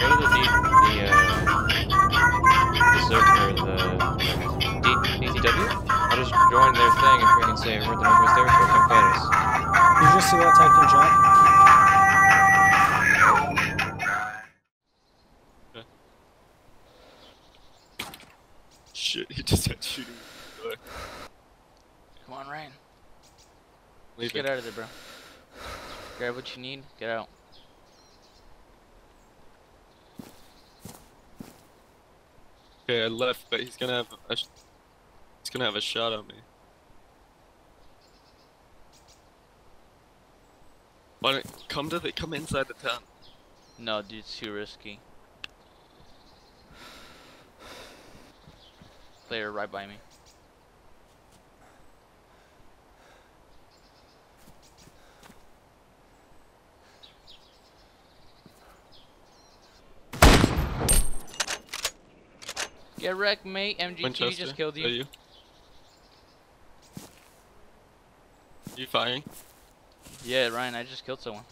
go to the D, the uh, the the D, DTW. I'll just join their thing and freaking say we're the Northwest Airport. Come fight us. You just see what I typed in chat? Shit, he just had shooting. Come on, Ryan. Leave Just get out of there, bro. Grab what you need. Get out. Okay, I left, but he's gonna have a, he's gonna have a shot at me. Why don't come to the come inside the town? No, dude, it's too risky. Player right by me. Get wrecked, mate. MGT just killed you. Are you? You firing? Yeah, Ryan, I just killed someone.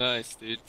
Nice, dude.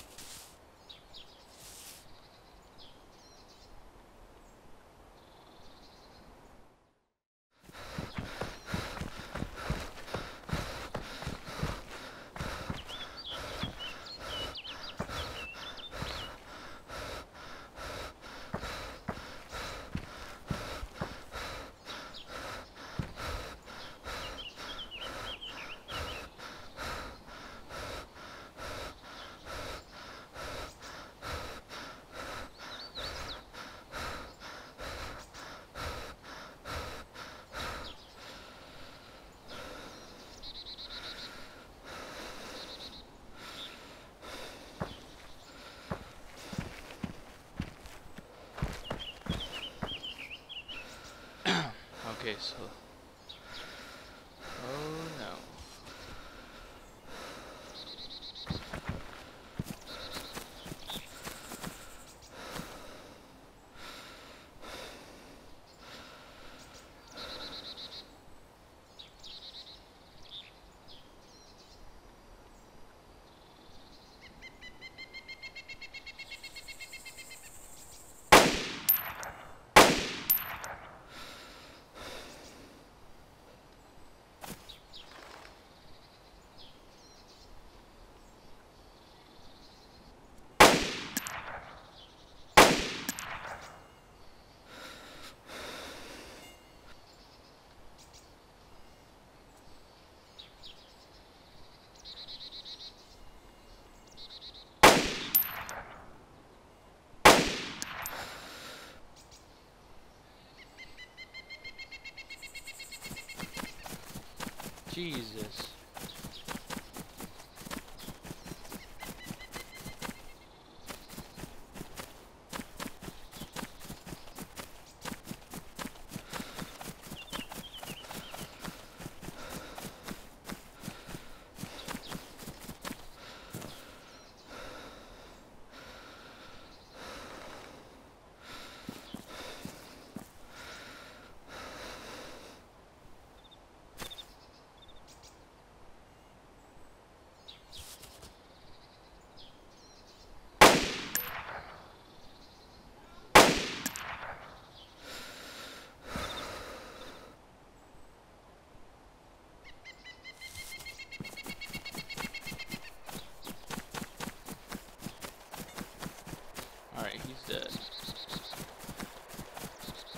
Okay, so. Oh no. Jesus. Alright, he's dead.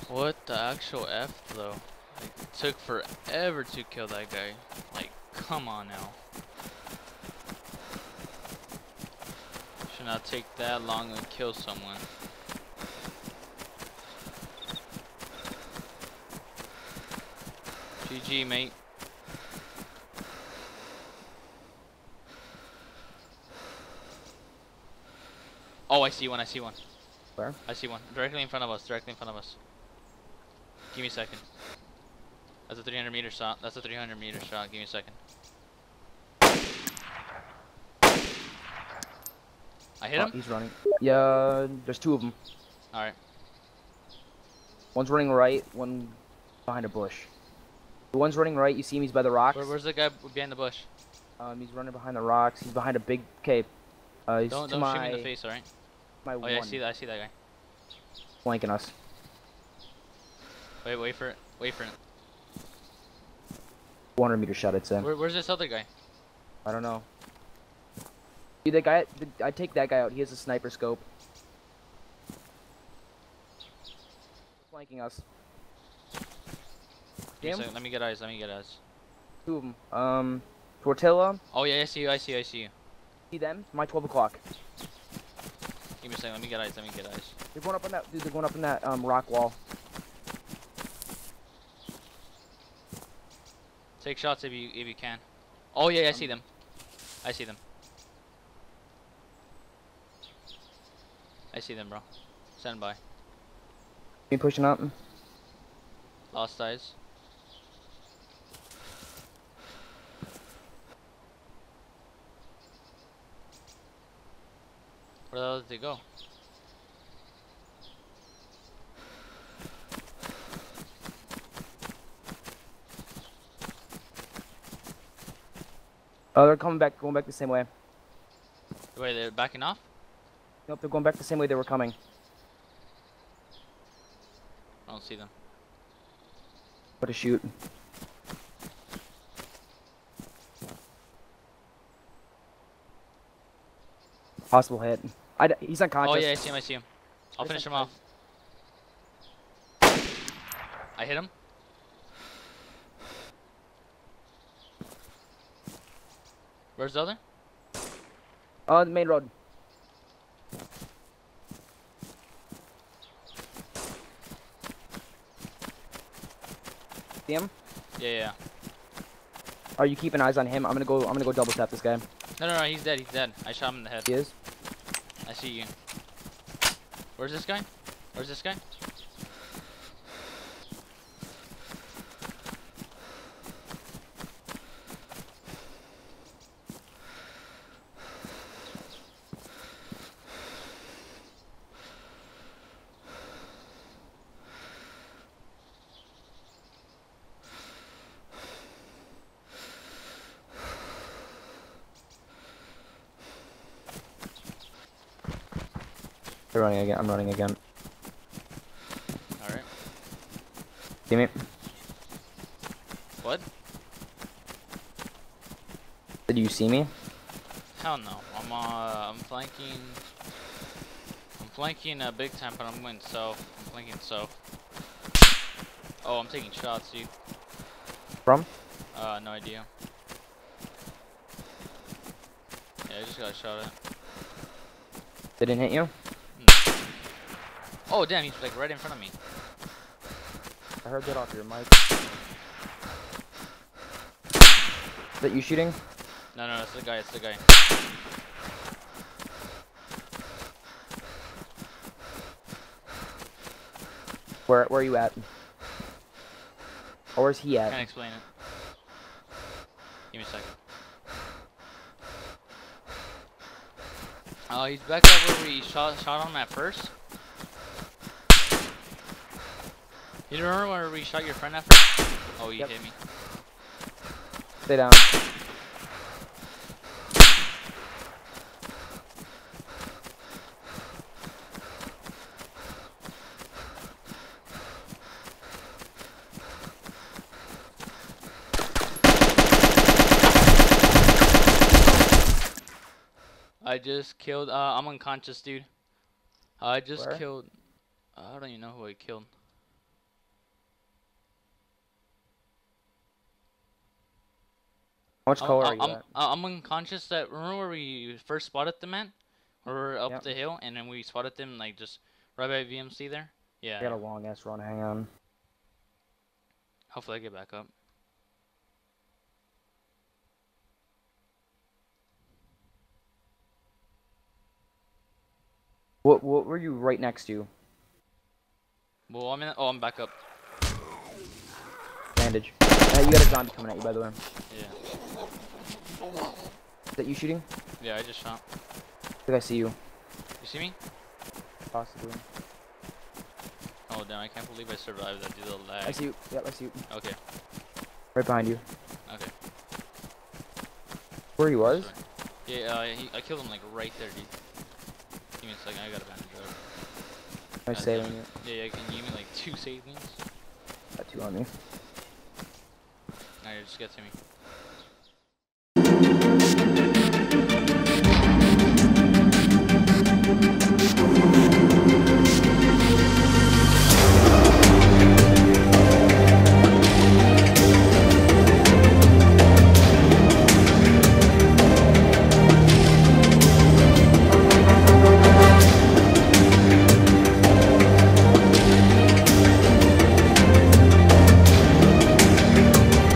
What the actual F though? Like, it took forever to kill that guy. Like, come on now. Should not take that long to kill someone. GG, mate. Oh, I see one, I see one. Where? I see one. Directly in front of us, directly in front of us. Give me a second. That's a 300 meter shot. That's a 300 meter shot. Give me a second. I hit Oh, him? he's running. Yeah, there's two of them. Alright. One's running right, one behind a bush. The one's running right, you see him, he's by the rocks. Where, where's the guy behind the bush? Um, he's running behind the rocks, he's behind a big cape. Uh, he's Don't, to don't my... shoot me in the face, alright? My Oh one yeah, I see that. I see that guy. flanking us. Wait, wait for it. Wait for it. 400 meter shot, I'd say. Where, where's this other guy? I don't know. Dude, that guy, the, I take that guy out. He has a sniper scope. Flanking us. Give me a Damn. second, Let me get eyes. Let me get eyes. Two of them. Um, Tortilla. Oh yeah, I see you. I see you. I see you. See them? My 12 o'clock. Give me a second. Let me get ice. Let me get ice. They're going up on that. Dude, they're going up on that um rock wall. Take shots if you if you can. Oh yeah, I see them. I see them. I see them, bro. Stand by. Me pushing up. Lost eyes. Where the hell did they go? Oh, they're coming back, going back the same way. Wait, they're backing off? Nope, they're going back the same way they were coming. I don't see them. What a shoot. Possible hit. I he's unconscious. Oh yeah, I see him. I see him. I'll finish him off. I hit him. Where's the other? On the main road. See him? Yeah, yeah. Are you keeping eyes on him? I'm gonna go. I'm gonna go double tap this guy. No, no, no. He's dead. He's dead. I shot him in the head. He is. I see you. Where's this guy? Where's this guy? They're running again. I'm running again. Alright. See me? What? Did you see me? Hell no. I'm uh I'm flanking I'm flanking uh, big time but I'm going south. I'm flanking south. Oh I'm taking shots, dude. From? Uh no idea. Yeah, I just got shot at. They didn't hit you? Oh damn, he's like right in front of me. I heard that off your mic. Is that you shooting? No no, it's the guy, it's the guy. Where Where are you at? Or where's he at? I can't explain it. Give me a second. Oh, he's back up where we shot shot him at first. You remember where we shot your friend after? Oh, you Yep. hit me. Stay down. I just killed. Uh, I'm unconscious, dude. I just Where? killed. I don't even know who I killed. How much I'm, color are I'm, you I'm? I'm unconscious. That remember where we first spotted the man? Where we were up Yep. the hill, and then we spotted them like just right by VMC there. Yeah. I got a long ass run. Hang on. Hopefully I get back up. What What were you right next to? Well, I'm in. Oh, I'm back up. Bandage. Uh, you got a zombie coming at you, by the way. Yeah. That you shooting? Yeah, I just shot. I think I see you. You see me? Possibly. Oh damn! I can't believe I survived that. Do the lag. I see you. Yep, I see you. Okay. Right behind you. Okay. Where he was? Sorry. Yeah. Uh, he, I killed him like right there, dude. Give me a second, I got a bandage up. I'm saving it. Yeah, yeah, can you give me like two savings? Got two on me. Alright, just get to me.